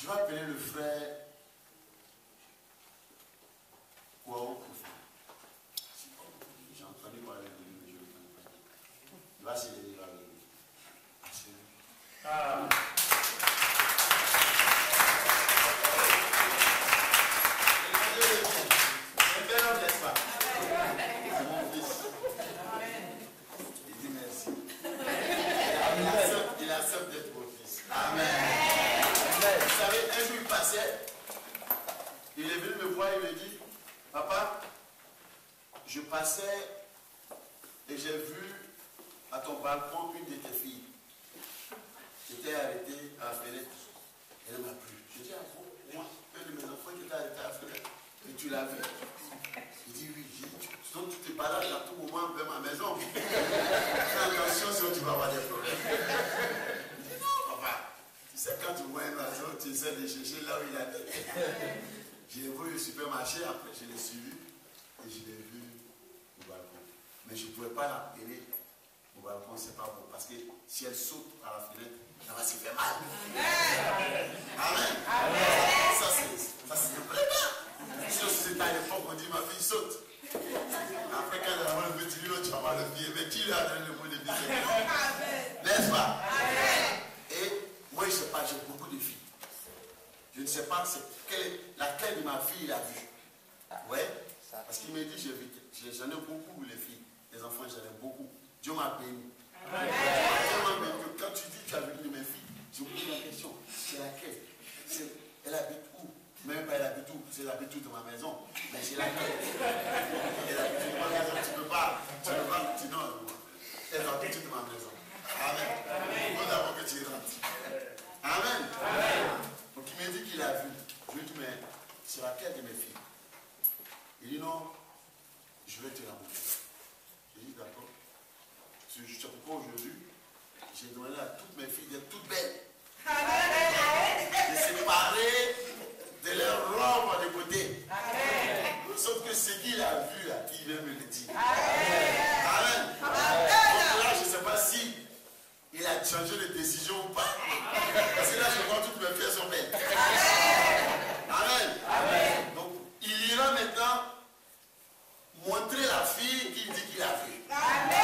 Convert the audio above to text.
Je vais appeler le frère Kwao J'ai entendu parler de lui, je ne pas. Il va se lever avec lui. Ah. Il accepte d'être mon fils. Amen. Il est venu me voir, il me dit, papa, je passais et j'ai vu à ton balcon une de tes filles. J'étais arrêté à la fenêtre. Elle m'a plu. Je dis, ah moi, un de mes enfants qui était arrêté à la fenêtre. Et tu l'as vu Il dit oui, j'ai dit, donc tu te balades à tout moment, vers ma maison. Après je l'ai suivi et je l'ai vu au balcon. Mais je ne pouvais pas l'appeler au balcon, c'est pas bon. Parce que si elle saute à la fenêtre, ça va se faire mal. Amen. Amen. Ça, c'est. Si c'était à l'époque, on dit ma fille saute. Après, quand elle a le petit livre, tu vas le pied. Mais qui lui a donné le mot de vie? N'est-ce pas? Et moi, je ne sais pas, j'ai beaucoup de filles. Je ne sais pas quelle, laquelle de ma fille il a vu. Ouais. Parce qu'il m'a dit, j'en ai beaucoup, les filles. Les enfants, j'en ai beaucoup. Dieu m'a béni. Quand tu dis que tu as de mes filles, je me pose la question, c'est laquelle? Elle habite où? Même pas elle habite où? C'est où dans ma maison? Mais c'est laquelle? Elle habite où? Ma maison Tu peux pas, tu non. Elle habite où dans ma maison Amen. Il faut d'abord que tu rentres. Amen. Donc il m'a dit qu'il a vu. Je lui ai dit, mais c'est laquelle de mes filles Il dit non, je vais te la montrer. J'ai dit d'accord. C'est pourquoi aujourd'hui, j'ai demandé à toutes mes filles d'être toutes belles. De se parer de leurs robes de côté. Sauf que ce qu'il a vu là, il vient me le dire. Amen. Donc là, je ne sais pas si il a changé de décision fille qu'il dit qu'il a vue.